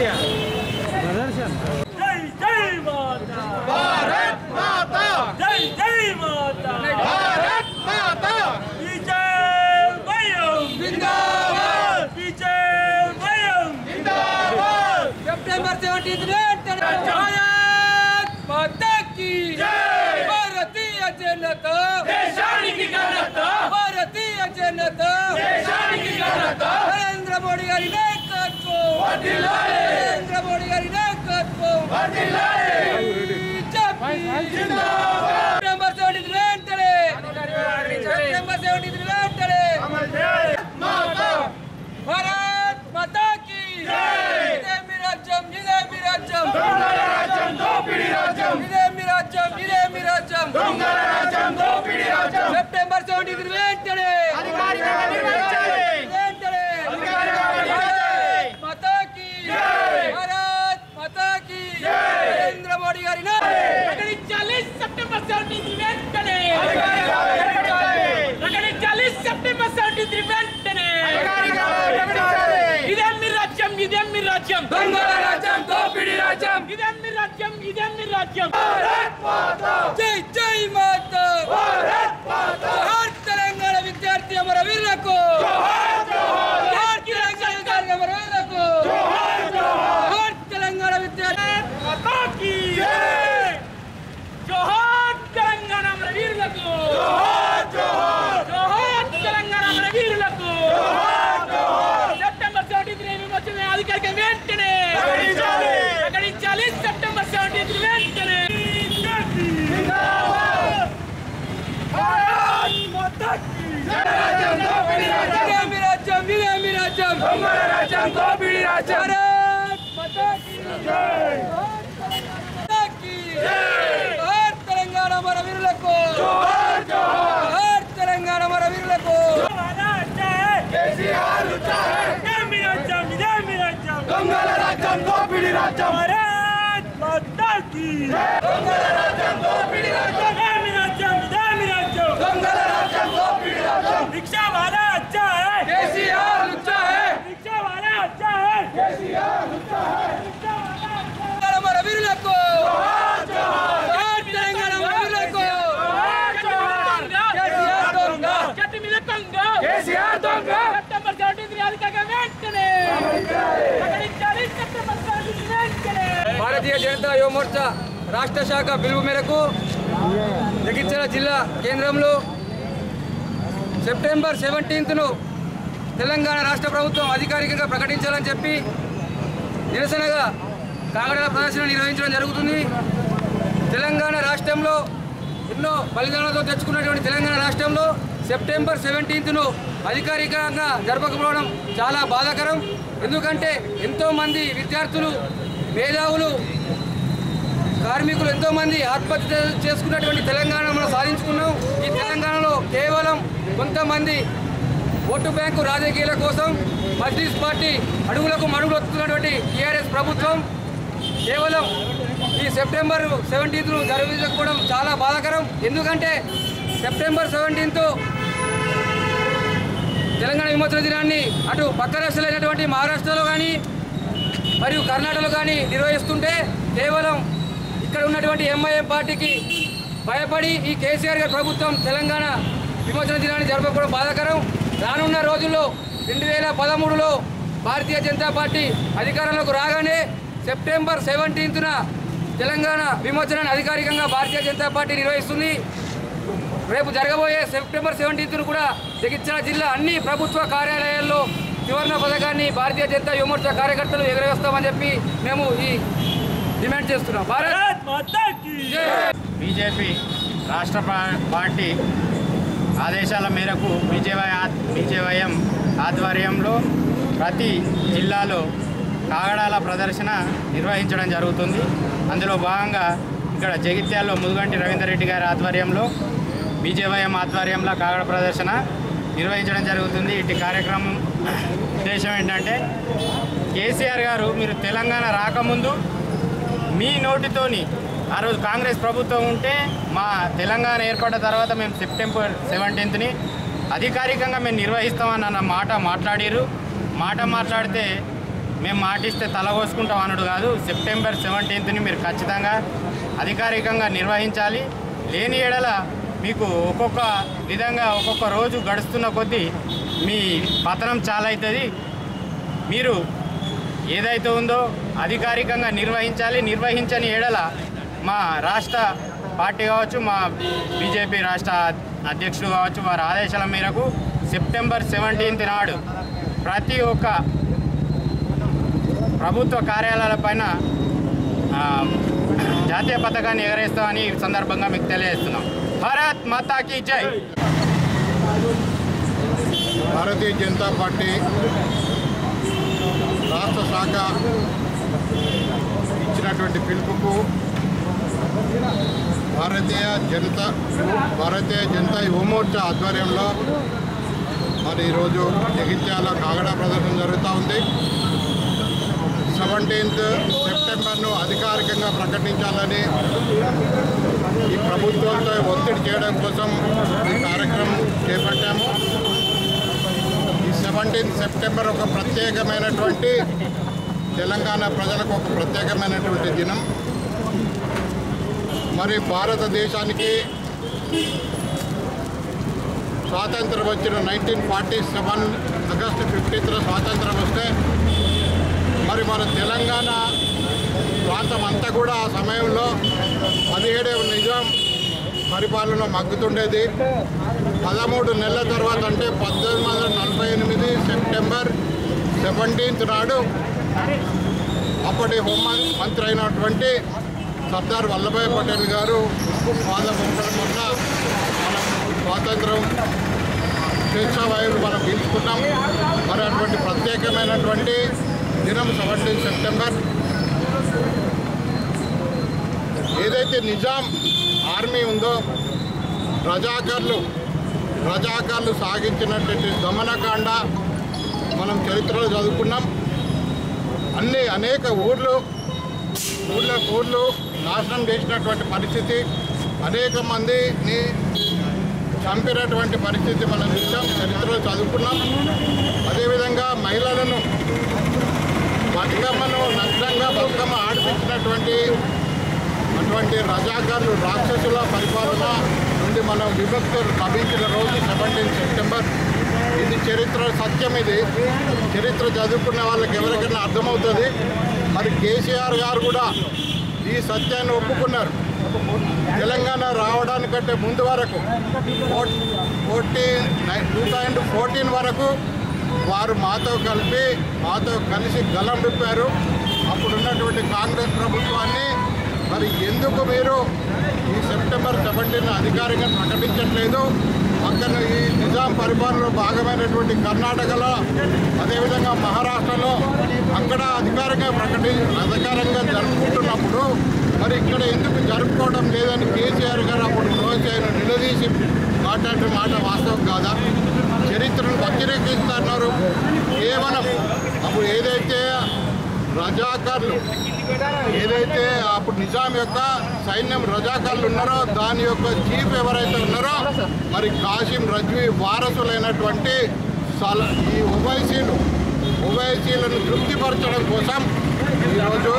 प्रदर्शन। जय जय माता। भारत माता। जय जय माता। भारत माता। विजय भयम जिंदाबाद। विजय भयम जिंदाबाद। September seventy Bharatiya Janata. भारतीय जनता। नरेंद्र मोदी गारी నరేంద్ర మోడీ గారి నాయకత్వం వర్ధిల్లాలి. సెప్టెంబర్ సెవెంటీ త్రీ వెంటనే సెప్టెంబర్ సెవెంటీ త్రీ వెంటనే భారత్ మాతా కీ ఇదే మీ రాజ్యం ఇదే మీ రాజ్యం దొంగల రాజ్యం దోపిడీ రాజ్యం ఇదే మీ రాజ్యం ఇదే మీ రాజ్యం దొంగల రాజ్యం దోపిడీ రాజ్యం సెప్టెంబర్ సెవెంటీ త్రీ వెంటనే అధికారికంగా నిర్వహించాలి. వెంటనే అధికారికంగా నిర్వహించాలి. భారత్ మాతా కీ జై. భారత్ మాతా కీ జై. నరేంద్ర మోడీ గారి ప్రకటించాలి సెప్టెంబర్ సెవెంటీ త్రీ వెంటనే అధికారికంగా ప్రకటించాలి. ప్రకటించాలి సెప్టెంబర్ సెవెంటీ త్రీ వెంటనే అధికారికంగా ప్రకటించాలి. ఇదే మీ రాజ్యం ఇదే మీ రాజ్యం దొంగల రాజ్యం దోపిడీ రాజ్యం ఇదే మీ రాజ్యం ఇదే మీ రాజ్యం భారత్ మాతా జై జై మాతా భారత్ మాతా జోహార్ తెలంగాణ విద్యార్థి అమర వీరులకు राज्यम हमारा राज्यम दो पीढ़ी भारत माता की जय। माता की जय। हर तेलंगाना हमारा वीर लको। जोहार जोहार। हर तेलंगाना हमारा वीर लको। हमारा अच्छा है। केसीआर ऊँचा है। जय मेरा राज्यम जय मेरा राज्यम हमारा राज्यम दो पीढ़ी राज्यम भारत माता की जय। हमारा భారతీయ జనతా యువ మోర్చా రాష్ట్ర శాఖ పిలుపు మేరకు జగిత్యాల జిల్లా కేంద్రంలో సెప్టెంబర్ సెవెంటీన్త్ను తెలంగాణ రాష్ట్ర ప్రభుత్వం అధికారికంగా ప్రకటించాలని చెప్పి నిరసనగా కాగడాల ప్రదర్శన నిర్వహించడం జరుగుతుంది. తెలంగాణ రాష్ట్రంలో ఎన్నో బలిదానాలతో తెచ్చుకున్నటువంటి తెలంగాణ రాష్ట్రంలో సెప్టెంబర్ సెవెంటీన్త్ను అధికారికంగా జరపకపోవడం చాలా బాధాకరం. ఎందుకంటే ఎంతోమంది విద్యార్థులు మేధావులు కార్మికులు ఎంతోమంది ఆత్మహత్య చేసుకున్నటువంటి తెలంగాణ మనం సాధించుకున్నాం. ఈ తెలంగాణలో కేవలం కొంతమంది ఓటు బ్యాంకు రాజకీయాల కోసం మజ్లీస్ పార్టీ అడుగులకు మడుగులు వస్తున్నటువంటి టీఆర్ఎస్ ప్రభుత్వం కేవలం ఈ సెప్టెంబర్ సెవెంటీన్త్ను జరగకపోవడం చాలా బాధాకరం. ఎందుకంటే సెప్టెంబర్ సెవెంటీన్త్ తెలంగాణ విమోచన దినాన్ని అటు పక్క రాష్ట్రాలైనటువంటి మహారాష్ట్రలో కానీ మరియు కర్ణాటకలో కానీ నిర్వహిస్తుంటే కేవలం ఇక్కడ ఉన్నటువంటి ఎంఐఎం పార్టీకి భయపడి ఈ కేసీఆర్ గారి ప్రభుత్వం తెలంగాణ విమోచన దినాన్ని జరపకపోవడం బాధాకరం. రానున్న రోజుల్లో రెండు వేల పదమూడులో భారతీయ జనతా పార్టీ అధికారంలోకి రాగానే సెప్టెంబర్ సెవెంటీన్త్న తెలంగాణ విమోచనాన్ని అధికారికంగా భారతీయ జనతా పార్టీ నిర్వహిస్తుంది. రేపు జరగబోయే సెప్టెంబర్ సెవెంటీన్త్ను కూడా జగిత్యాల జిల్లా అన్ని ప్రభుత్వ కార్యాలయాల్లో త్రివర్ణ పథకాన్ని భారతీయ జనతా యువమోర్చా కార్యకర్తలు ఎగరవేస్తామని చెప్పి మేము ఈ డిమాండ్ చేస్తున్నాం. భారత్! జై. బీజేపీ రాష్ట్ర పార్టీ ఆదేశాల మేరకు బీజేవై బీజేవైఎం ఆధ్వర్యంలో ప్రతి జిల్లాలో కాగడాల ప్రదర్శన నిర్వహించడం జరుగుతుంది. అందులో భాగంగా ఇక్కడ జగిత్యాల్లో ముదుగంటి రవీందర్ రెడ్డి గారి ఆధ్వర్యంలో బీజేవైఎం ఆధ్వర్యంలో కాగడ ప్రదర్శన నిర్వహించడం జరుగుతుంది. ఇటు కార్యక్రమం ఉద్దేశం ఏంటంటే కేసీఆర్ గారు మీరు తెలంగాణ రాకముందు మీ నోటితోని ఆ రోజు కాంగ్రెస్ ప్రభుత్వం ఉంటే మా తెలంగాణ ఏర్పడ్డ తర్వాత మేము సెప్టెంబర్ సెవెంటీన్త్ని అధికారికంగా మేము నిర్వహిస్తామన్న అన్న మాట మాట్లాడారు మాట మాట్లాడితే మేము మాటిస్తే తల కోసుకుంటాం అనుడు కాదు. సెప్టెంబర్ సెవెంటీన్త్ని మీరు ఖచ్చితంగా అధికారికంగా నిర్వహించాలి. లేని ఎడల మీకు ఒక్కొక్క విధంగా ఒక్కొక్క రోజు గడుస్తున్న కొద్దీ మీ పతనం చాలా అవుతుంది మీరు ఏదైతే ఉందో అధికారికంగా నిర్వహించాలి నిర్వహించని ఏడల మా రాష్ట్ర పార్టీ కావచ్చు మా బీజేపీ రాష్ట్ర అధ్యక్షుడు కావచ్చు వారి ఆదేశాల మేరకు సెప్టెంబర్ సెవెంటీన్త్ నాడు ప్రతి ఒక్క ప్రభుత్వ కార్యాలయాలపైన పైన జాతీయ పథకాన్ని ఎగరేస్తామని ఈ సందర్భంగా మీకు తెలియజేస్తున్నాం. భారత్ మాతాకి జై! భారతీయ జనతా పార్టీ రాష్ట్ర శాఖ ఇచ్చినటువంటి పిలుపుకు భారతీయ జనతా భారతీయ జనతా యువమోర్చా ఆధ్వర్యంలో మరి ఈరోజు జగిత్యాల కాగడ ప్రదర్శన జరుగుతూ ఉంది. సెవెంటీన్త్ సెప్టెంబర్ను అధికారికంగా ప్రకటించాలని ఈ ప్రభుత్వంతో ఒత్తిడి చేయడం కోసం ఈ కార్యక్రమం చేపట్టాము. సెవెంటీన్త్ సెప్టెంబర్ ఒక ప్రత్యేకమైనటువంటి తెలంగాణ ప్రజలకు ఒక ప్రత్యేకమైనటువంటి దినం. మరి భారతదేశానికి స్వాతంత్రం వచ్చిన నైన్టీన్ ఫార్టీ సెవెన్ ఆగస్టు ఫిఫ్టీన్త్లో స్వాతంత్రం వస్తే మరి మన తెలంగాణ ప్రాంతం అంతా కూడా ఆ సమయంలో పదిహేడే నిజాం పరిపాలన మగ్గుతుండేది. పదమూడు నెలల తర్వాత అంటే పద్దెనిమిది వందల నలభై ఎనిమిది సెప్టెంబర్ సెవెంటీన్త్ నాడు అప్పటి హోం మంత్రి అయినటువంటి సర్దార్ వల్లభాయ్ పటేల్ గారు పాదం ఉండడం వల్ల మనం స్వాతంత్రం స్వేచ్ఛావాయువులు మనం పీల్చుకున్నాం మరి అటువంటి ప్రత్యేకమైనటువంటి దినం సెవెంటీన్ సెప్టెంబర్ ఏదైతే నిజాం ఆర్మీ ఉందో రజాకర్లు రజాకర్లు సాగించినటువంటి దమనకాండ మనం చరిత్రలో చదువుకున్నాం. అన్ని అనేక ఊర్లు ఊళ్ళ ఊర్లు నాశనం చేసినటువంటి పరిస్థితి అనేక మందిని చంపినటువంటి పరిస్థితి మనం చూసాం చరిత్రలో చదువుకున్నాం. అదేవిధంగా మహిళలను బతుకమ్మను నష్టంగా బతుకమ్మ ఆడిపించినటువంటి ఇటువంటి రజాకారులు రాక్షసుల పరిపాలన నుండి మనం విభక్తి లభించిన రోజు సెవెంటీన్ సెప్టెంబర్. ఇది చరిత్ర సత్యం ఇది. చరిత్ర చదువుకున్న వాళ్ళకి ఎవరికైనా అర్థమవుతుంది. మరి కేసీఆర్ గారు కూడా ఈ సత్యాన్ని ఒప్పుకున్నారు. తెలంగాణ రావడానికంటే ముందు వరకు ఫోర్టీన్ టూ థౌజండ్ ఫోర్టీన్ వరకు వారు మాతో కలిపి మాతో కలిసి గలం విప్పారు. అప్పుడు ఉన్నటువంటి కాంగ్రెస్ ప్రభుత్వాన్ని మరి ఎందుకు మీరు ఈ సెప్టెంబర్ సెవెంటీన్ అధికారికంగా ప్రకటించట్లేదు? అక్కడ ఈ నిజాం పరిపాలనలో భాగమైనటువంటి కర్ణాటకలో అదేవిధంగా మహారాష్ట్రలో అక్కడ అధికారికంగా ప్రకటి అధికారంగా జరుపుకుంటున్నప్పుడు మరి ఇక్కడ ఎందుకు జరుపుకోవడం లేదని కేసీఆర్ గారు అప్పుడు రోజు ఆయన నిలదీసి మాట్లాడిన మాట వాస్తవం కాదా? చరిత్రను వక్రీకరిస్తున్నారు కేవలం అప్పుడు ఏదైతే రజాకార్లు. ఏదైతే అప్పుడు నిజాం యొక్క సైన్యం రజాకార్లు ఉన్నారో దాని యొక్క చీఫ్ ఎవరైతే ఉన్నారో మరి కాసిం రజ్వీ వారసులైనటువంటి సల ఈ ఉభయసీలు ఉభయసీలను తృప్తిపరచడం కోసం ఈరోజు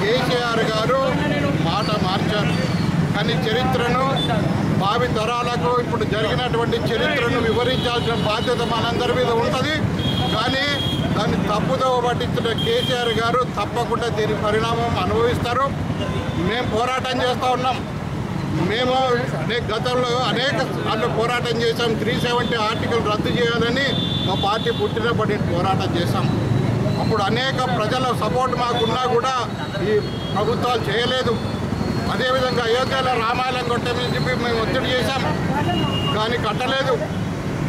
కేసీఆర్ గారు మాట మార్చారు. కానీ చరిత్రను భావి తరాలకు ఇప్పుడు జరిగినటువంటి చరిత్రను వివరించాల్సిన బాధ్యత మనందరి మీద ఉంటుంది. కానీ దాన్ని తప్పుదో పట్టించిన కేసీఆర్ గారు తప్పకుండా దీని పరిణామం అనుభవిస్తారు. మేము పోరాటం చేస్తూ ఉన్నాం. మేము అనేక గతంలో అనేక సార్లు పోరాటం చేశాం. త్రీ సెవెంటీ ఆర్టికల్ రద్దు చేయాలని మా పార్టీ పుట్టినప్పటి పోరాటం చేశాం. అప్పుడు అనేక ప్రజల సపోర్ట్ మాకున్నా కూడా ఈ ప్రభుత్వాలు చేయలేదు. అదేవిధంగా అయోధ్యలో రామాయణం కొట్టమని చెప్పి మేము ఒత్తిడి చేశాం. కానీ కట్టలేదు.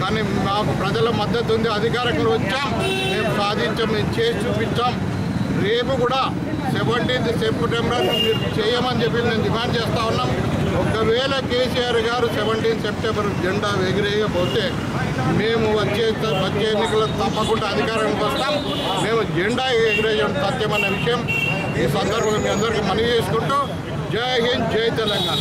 కానీ మాకు ప్రజల మద్దతు ఉంది అధికారంలో వచ్చాం మేము సాధించాం మేము చేసి చూపించాం. రేపు కూడా సెవెంటీన్త్ సెప్టెంబర్ చేయమని చెప్పి మేము డిమాండ్ చేస్తూ ఉన్నాం. ఒకవేళ కేసీఆర్ గారు సెవెంటీన్త్ సెప్టెంబర్ జెండా ఎగిరేయకపోతే మేము వచ్చే వచ్చే ఎన్నికలు తప్పకుండా అధికారానికి వస్తాం. మేము జెండా ఎగిరేయడం సత్యమన్న విషయం. ఈ సందర్భంగా మీ అందరికీ మనవి చేసుకుంటూ జై హింద్ జై తెలంగాణ.